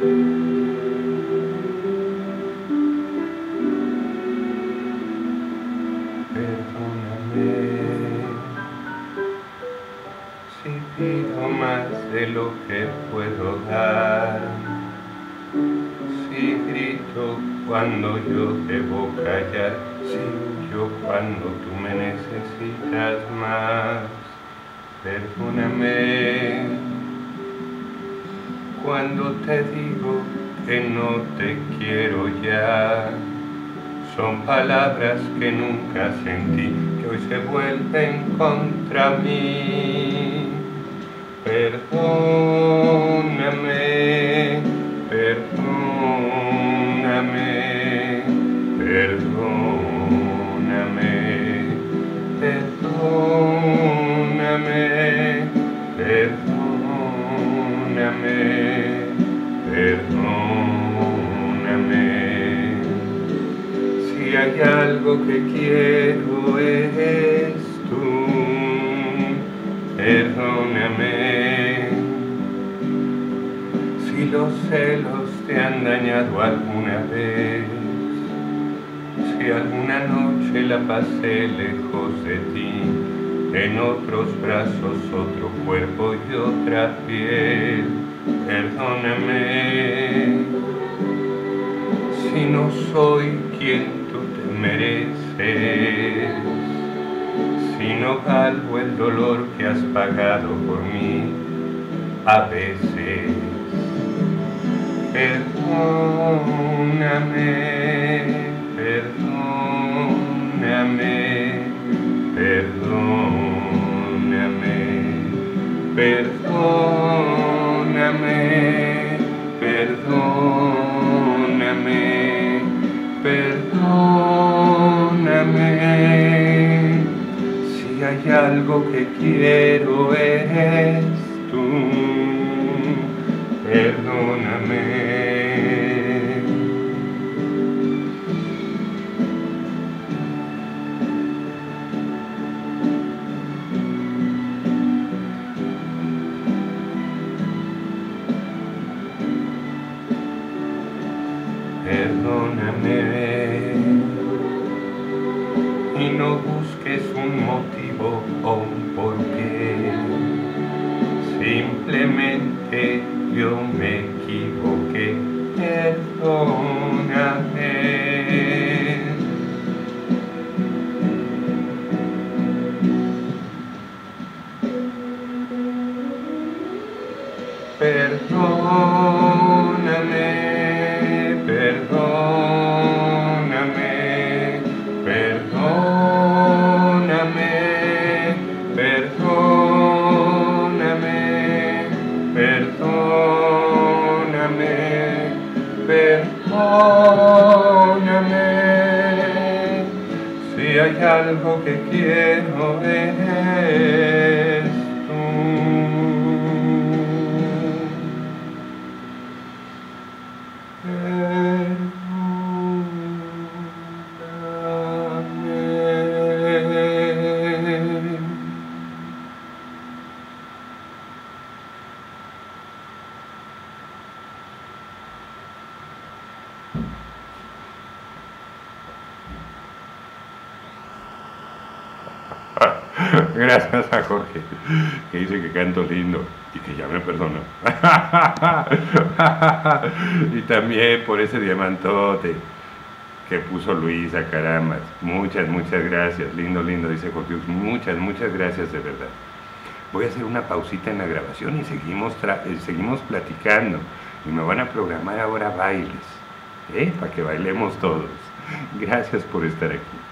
Perdóname, si pido más de lo que puedo dar, si grito cuando yo debo callar, si yo cuando tú me necesitas más, perdóname cuando te digo que no te quiero ya. Son palabras que nunca sentí, que hoy se vuelven contra mí. Perdóname, hay algo que quiero es tú, perdóname. Si los celos te han dañado alguna vez, si alguna noche la pasé lejos de ti, en otros brazos otro cuerpo y otra piel, perdóname. Si no soy quien mereces, si no valgo el dolor que has pagado por mí, a veces. Perdóname, perdóname, perdóname, perdóname, perdóname, hay algo que quiero eres tú, perdóname. Perdóname no busques un motivo o un porqué. Simplemente yo me equivoqué. Perdóname. Perdóname, hay algo que quiero eres Gracias a Jorge, que dice que canto lindo y que ya me perdonó. y también por ese diamantote que puso Luisa, caramba. Muchas, muchas gracias. Lindo, lindo, dice Jorge. Muchas, muchas gracias de verdad. Voy a hacer una pausita en la grabación y seguimos, eh, seguimos platicando. Y me van a programar ahora bailes, ¿eh? Para que bailemos todos. Gracias por estar aquí.